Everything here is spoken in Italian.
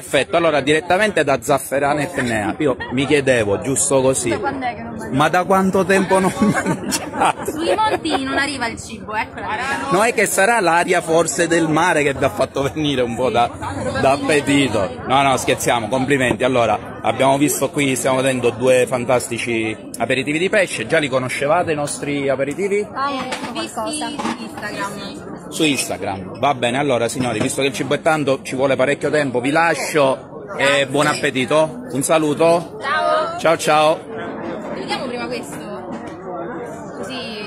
Perfetto, allora direttamente da Zafferana Tenea. Io mi chiedevo, giusto così, Ma da quanto tempo non mangiate? Sui monti non arriva il cibo, ecco la verità. No, è che sarà l'aria forse del mare che vi ha fatto venire un po' da, da appetito. No, no, scherziamo, complimenti. Allora, abbiamo visto qui, stiamo vedendo due fantastici aperitivi di pesce. Già li conoscevate i nostri aperitivi? Ah, visti su Instagram. Su Instagram. Va bene, allora signori, visto che il cibo è tanto, ci vuole parecchio tempo, vi lascio e buon appetito. Un saluto. Ciao! Ciao ciao applichiamo prima questo? Così